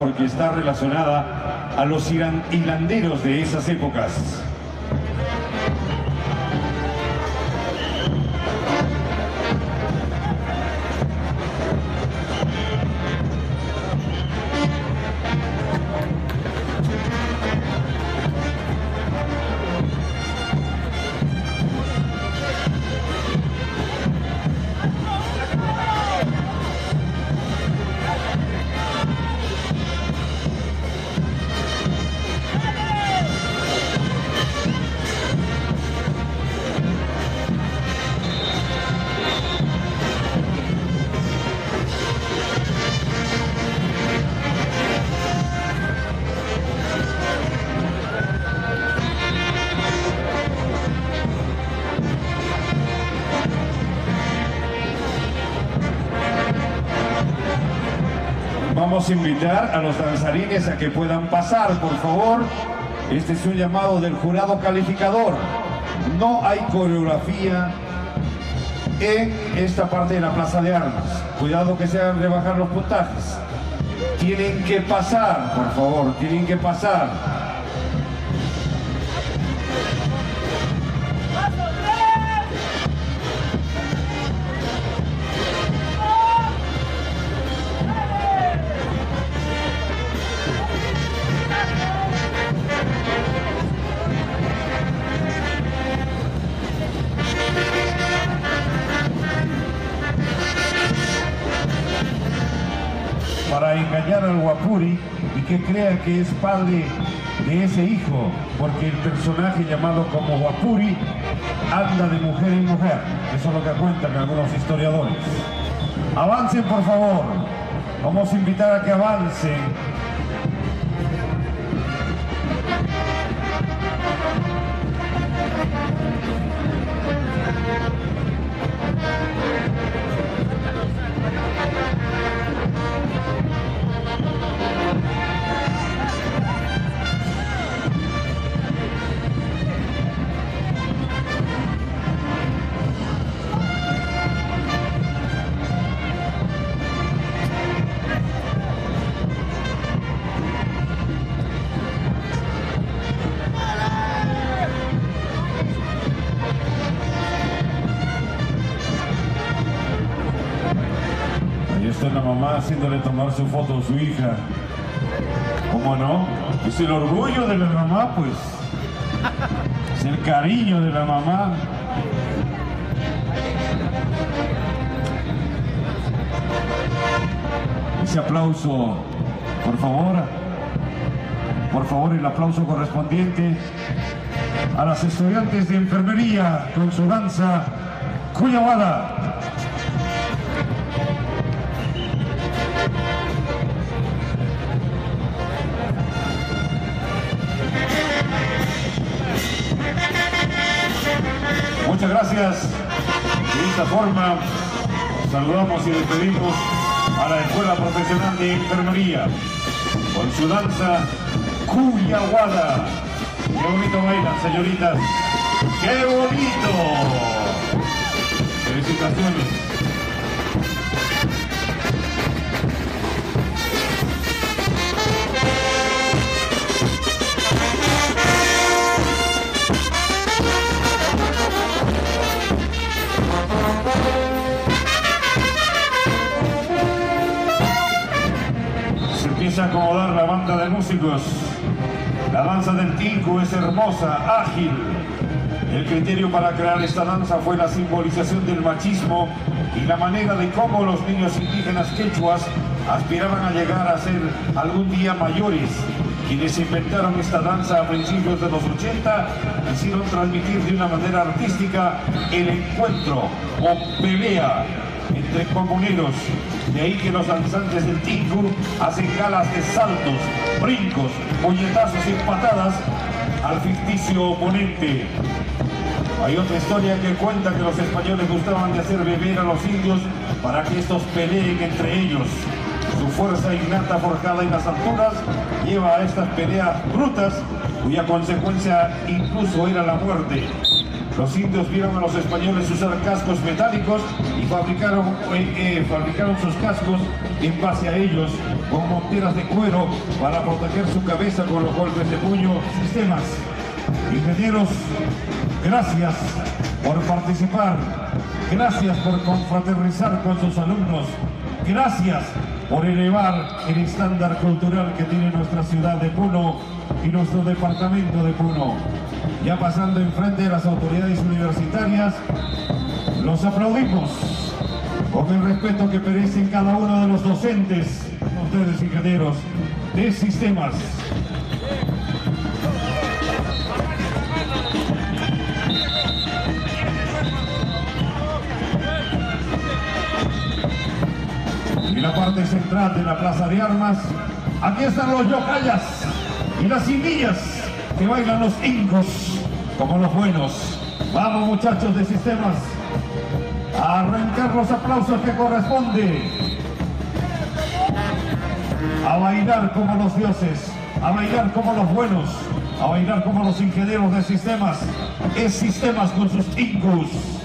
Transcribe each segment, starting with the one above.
porque está relacionada a los hilanderos de esas épocas. Invitar a los danzarines a que puedan pasar, por favor. Este es un llamado del jurado calificador. No hay coreografía en esta parte de la Plaza de Armas. Cuidado que se hagan rebajar los puntajes. Tienen que pasar, por favor, tienen que pasar. Que crea que es padre de ese hijo, porque el personaje llamado como Guapuri anda de mujer en mujer. Eso es lo que cuentan algunos historiadores. Avancen, por favor. Vamos a invitar a que avancen. Haciéndole tomar su foto a su hija. ¿Cómo no? Es el orgullo de la mamá, pues. Es el cariño de la mamá. Ese aplauso, por favor. Por favor, el aplauso correspondiente a las estudiantes de enfermería con su danza Cuyawada. De esta forma saludamos y despedimos a la Escuela Profesional de Enfermería con su danza Cuyaguada. Qué bonito bailan, señoritas. Es hermosa, ágil. El criterio para crear esta danza fue la simbolización del machismo y la manera de cómo los niños indígenas quechuas aspiraban a llegar a ser algún día mayores. Quienes inventaron esta danza a principios de los 80 quisieron transmitir de una manera artística el encuentro o pelea entre comuneros. De ahí que los danzantes del Tingu hacen galas de saltos, brincos, puñetazos y patadas al ficticio oponente. Hay otra historia que cuenta que los españoles gustaban de hacer beber a los indios para que estos peleen entre ellos. Su fuerza innata forjada en las alturas lleva a estas peleas brutas, cuya consecuencia incluso era la muerte. Los indios vieron a los españoles usar cascos metálicos y fabricaron, eh, eh, fabricaron sus cascos en base a ellos con monteras de cuero para proteger su cabeza con los golpes de puño. Sistemas. Ingenieros, gracias por participar. Gracias por confraternizar con sus alumnos. Gracias por elevar el estándar cultural que tiene nuestra ciudad de Puno y nuestro departamento de Puno. Ya pasando enfrente de las autoridades universitarias, los aplaudimos con el respeto que merecen cada uno de los docentes, ustedes ingenieros, de sistemas. En la parte central de la Plaza de Armas, aquí están los yocayas y las semillas que bailan los incos como los buenos. Vamos muchachos de sistemas a arrancar los aplausos que corresponde. A bailar como los dioses, a bailar como los buenos, a bailar como los ingenieros de sistemas. Es sistemas con sus incos.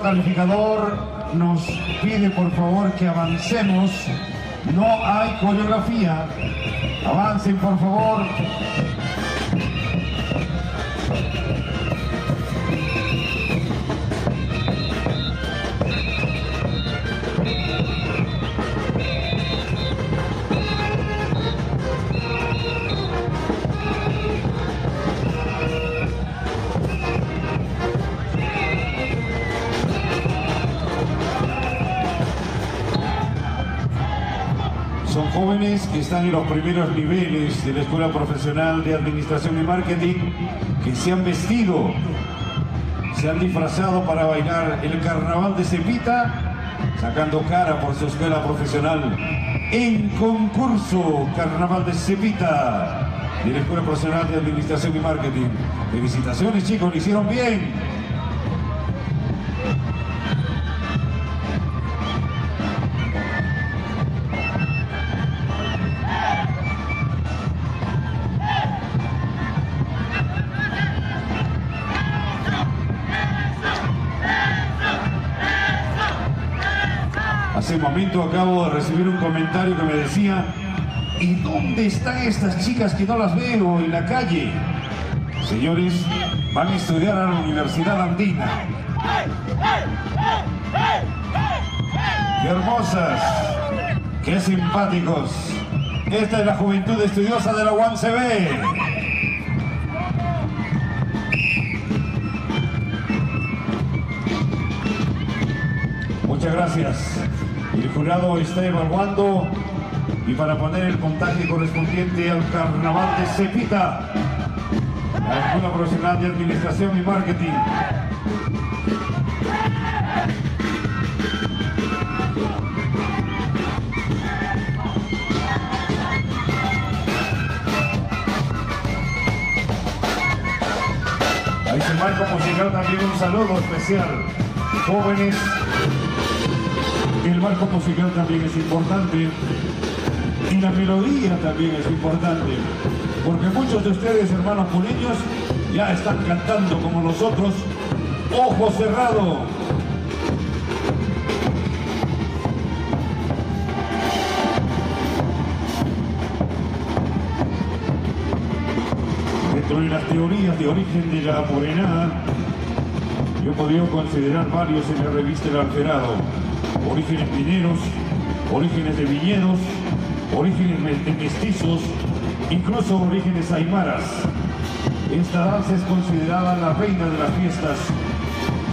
Calificador nos pide por favor que avancemos. No hay coreografía. Avancen por favor. Que están en los primeros niveles de la Escuela Profesional de Administración y Marketing, que se han vestido, se han disfrazado para bailar el Carnaval de Cepita, sacando cara por su escuela profesional en concurso Carnaval de Cepita de la Escuela Profesional de Administración y Marketing. Felicitaciones chicos, lo hicieron bien. Un momento acabo de recibir un comentario que me decía ¿Y dónde están estas chicas que no las veo en la calle? Señores, van a estudiar a la Universidad Andina. ¡Qué hermosas! ¡Qué simpáticos! Esta es la juventud estudiosa de la UANCB. Muchas gracias. Jurado está evaluando y para poner el puntaje correspondiente al carnaval de Cepita, la Escuela Profesional de Administración y Marketing. Ahí se marco musical también un saludo especial. Jóvenes, el marco musical también es importante y la melodía también es importante, porque muchos de ustedes, hermanos puliños, ya están cantando como nosotros, ojo cerrado. Dentro de las teorías de origen de la morenada, yo podría considerar varios en la revista El Alferado. Orígenes mineros, orígenes de viñedos, orígenes mestizos, incluso orígenes aymaras. Esta danza es considerada la reina de las fiestas.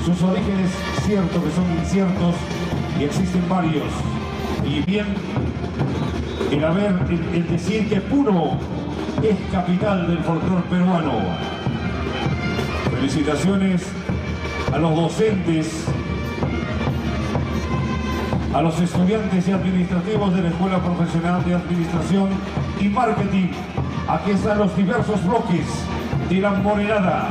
Sus orígenes, cierto que son inciertos y existen varios. Y bien, el haber, el, el decir que puro es capital del folclore peruano. Felicitaciones a los docentes a los estudiantes y administrativos de la Escuela Profesional de Administración y Marketing. Aquí están los diversos bloques de la morenada.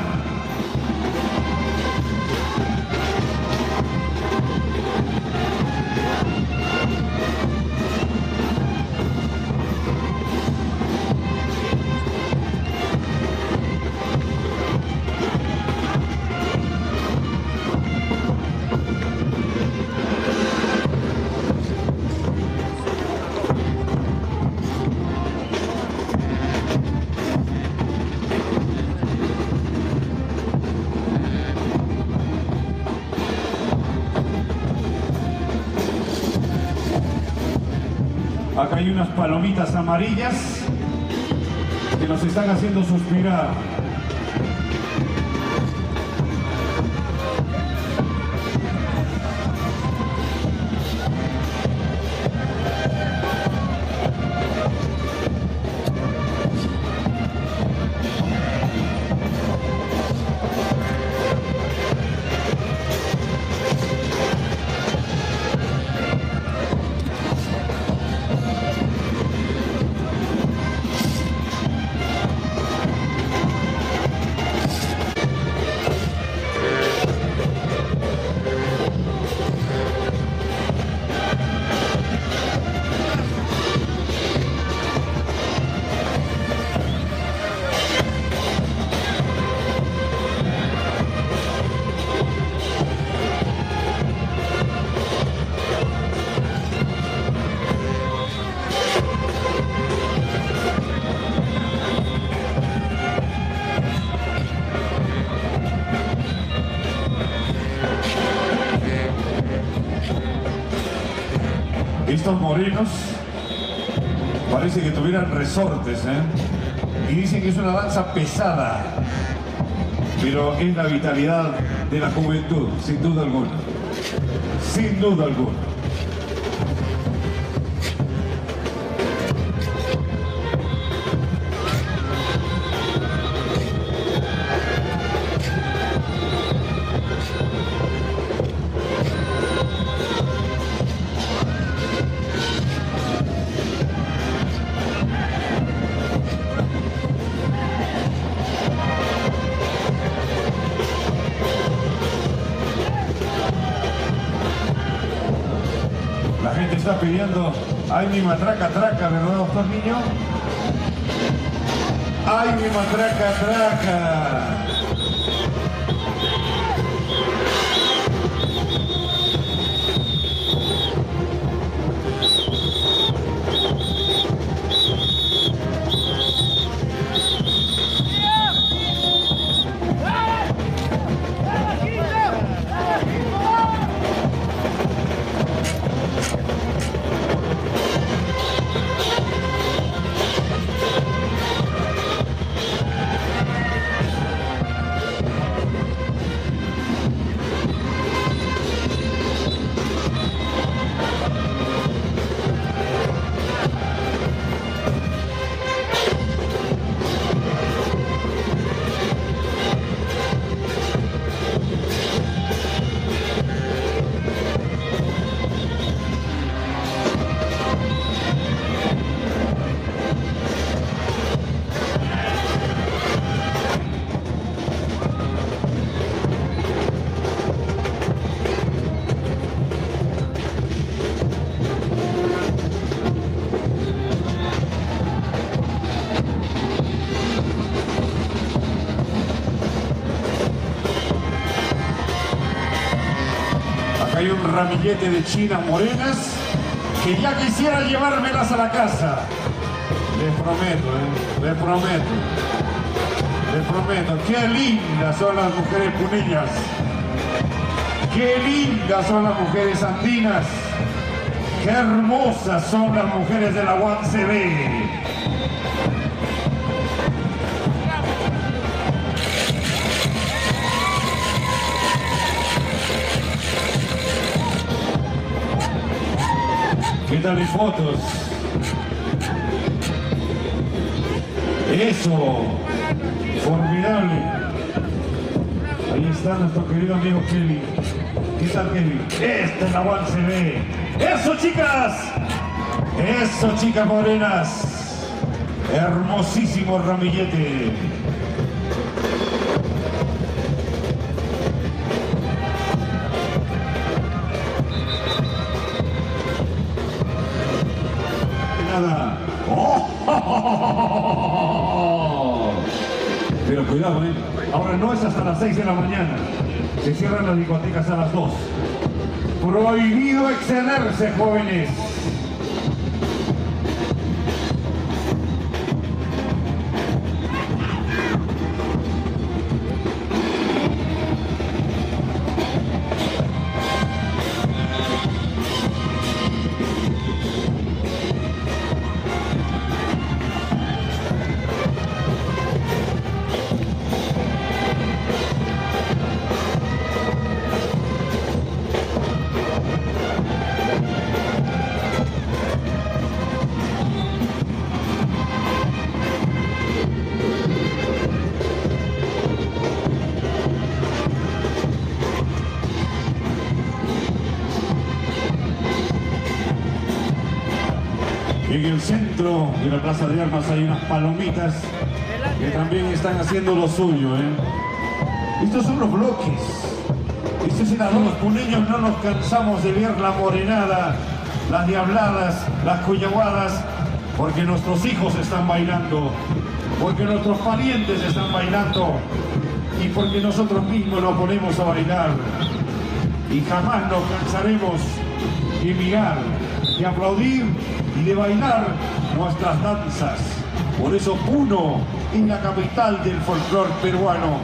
Hay unas palomitas amarillas que nos están haciendo suspirar. Estos morenos parece que tuvieran resortes, ¿eh? Y dicen que es una danza pesada, pero es la vitalidad de la juventud, sin duda alguna. Sin duda alguna. Está pidiendo, ay mi matraca traca, ¿verdad, doctor niño? Ay mi matraca traca. Hay un ramillete de chinas morenas que ya quisiera llevármelas a la casa. Les prometo, ¿eh? les prometo. Les prometo. Qué lindas son las mujeres punillas. Qué lindas son las mujeres andinas. Qué hermosas son las mujeres de la UANCB. ¿Qué tal mis fotos? Eso, formidable. Ahí está nuestro querido amigo Kelly. ¿Qué tal Kelly? Este es la One se ve. ¡Eso chicas! ¡Eso chicas morenas! Hermosísimo ramillete. ¿Eh? Ahora no es hasta las 6 de la mañana. Se cierran las discotecas a las 2. Prohibido excederse, jóvenes. Centro de la Plaza de Armas hay unas palomitas que también están haciendo lo suyo. ¿eh? Estos son los bloques. Estos eran los puneños, no nos cansamos de ver la morenada, las diabladas, las cuyaguadas, porque nuestros hijos están bailando, porque nuestros parientes están bailando y porque nosotros mismos nos ponemos a bailar. Y jamás nos cansaremos de mirar, de aplaudir y de bailar nuestras danzas. Por eso Puno es la capital del folclor peruano.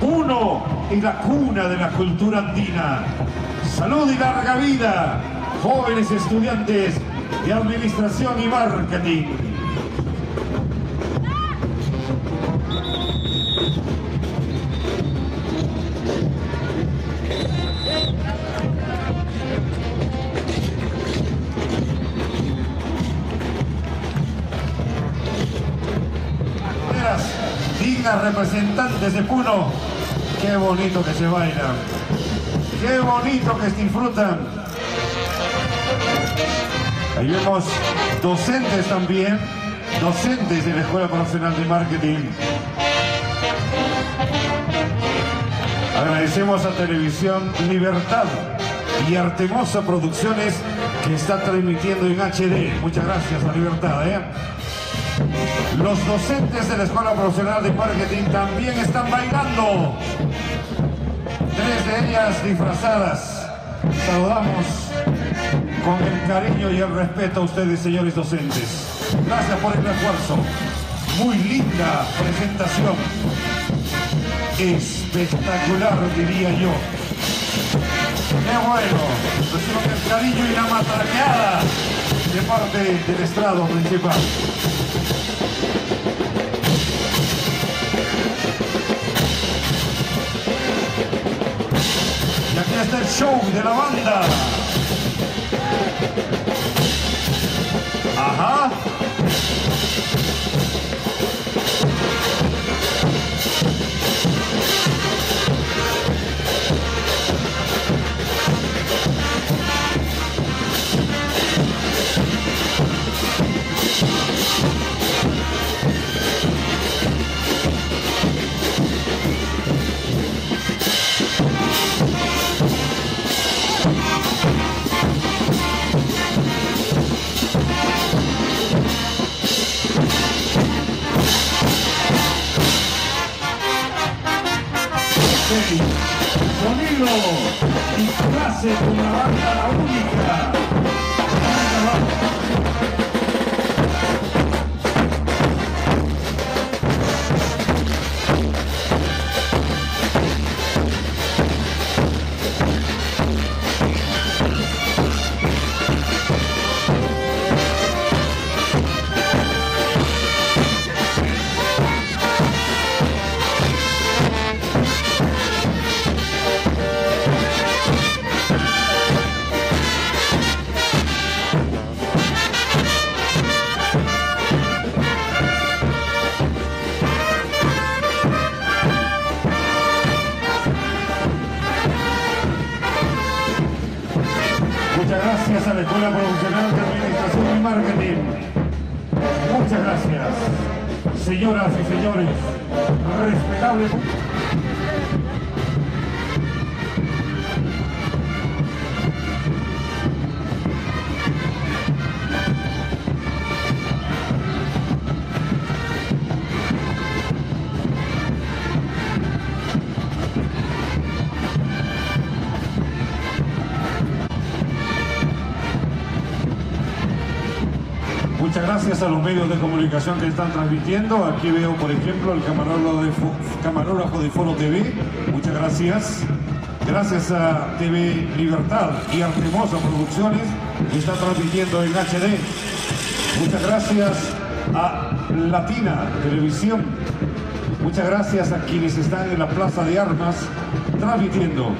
Puno es la cuna de la cultura andina. Salud y larga vida, jóvenes estudiantes de administración y marketing. Representantes de Puno. Qué bonito que se baila. Qué bonito que se disfrutan. Ahí vemos docentes también, docentes de la Escuela Profesional de Marketing. Agradecemos a Televisión Libertad y Artemosa Producciones que está transmitiendo en HD. Muchas gracias a Libertad. ¿eh? Los docentes de la Escuela Profesional de Marketing también están bailando. Tres de ellas disfrazadas. Saludamos con el cariño y el respeto a ustedes, señores docentes. Gracias por el esfuerzo. Muy linda presentación. Espectacular, diría yo. Qué bueno. Recibo el cariño y la matraqueada de parte del estrado principal. Está el show de la banda. Ajá. Muchas gracias, señoras y señores, respetables. Gracias a los medios de comunicación que están transmitiendo. Aquí veo, por ejemplo, el camarógrafo de, Fo- camarógrafo de Foro TV. Muchas gracias. Gracias a TV Libertad y Artemosa Producciones que está transmitiendo en HD. Muchas gracias a Latina Televisión. Muchas gracias a quienes están en la Plaza de Armas transmitiendo